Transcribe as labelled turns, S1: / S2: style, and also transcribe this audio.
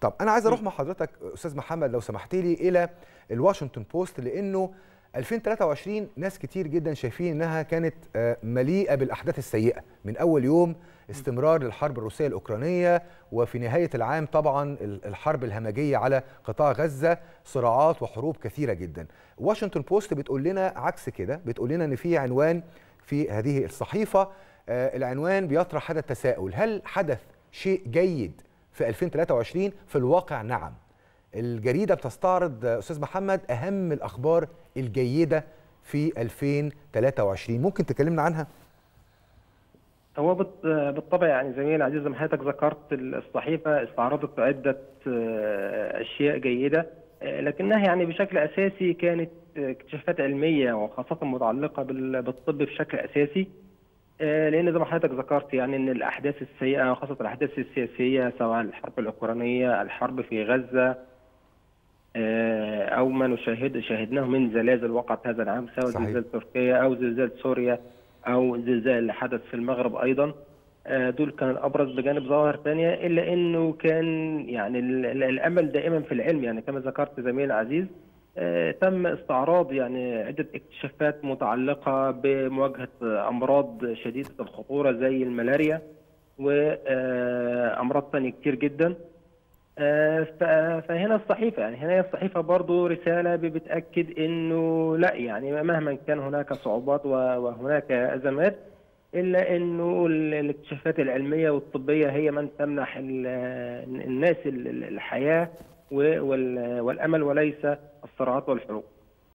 S1: طب أنا عايز أروح مع حضرتك أستاذ محمد لو سمحت لي إلى الواشنطن بوست لأنه 2023 ناس كتير جدا شايفين إنها كانت مليئة بالأحداث السيئة. من أول يوم استمرار للحرب الروسية الأوكرانية وفي نهاية العام طبعا الحرب الهمجية على قطاع غزة صراعات وحروب كثيرة جدا. واشنطن بوست بتقول لنا عكس كده بتقول لنا إن في عنوان في هذه الصحيفة العنوان بيطرح هذا التساؤل. هل حدث شيء جيد في 2023 في الواقع. نعم الجريدة بتستعرض أستاذ محمد أهم الأخبار الجيدة في 2023 ممكن تكلمنا عنها؟
S2: هو بالطبع يعني زميل عزيز زي ما حضرتك ذكرت الصحيفة استعرضت عدة أشياء جيدة لكنها يعني بشكل أساسي كانت اكتشافات علمية وخاصة متعلقة بالطب بشكل أساسي. لأن زي ما حضرتك ذكرت يعني إن الأحداث السيئة وخاصة الأحداث السياسية سواء الحرب الأوكرانية الحرب في غزة أو ما نشاهد شاهدناه من زلازل وقعت هذا العام سواء زلزال تركيا أو زلزال سوريا أو الزلزال اللي حدث في المغرب أيضا. دول كان الابرز بجانب ظواهر ثانية إلا إنه كان يعني الأمل دائما في العلم يعني كما ذكرت زميل عزيز تم استعراض يعني عدة اكتشافات متعلقة بمواجهة أمراض شديدة الخطورة زي الملاريا وامراض ثانية كتير جدا. فهنا الصحيفة يعني هنا الصحيفة برضو رسالة بتأكد إنه لأ يعني مهما كان هناك صعوبات وهناك أزمات إلا إنه الاكتشافات العلمية والطبية هي من تمنح الناس الحياة والأمل وليس الصراعات والحروب.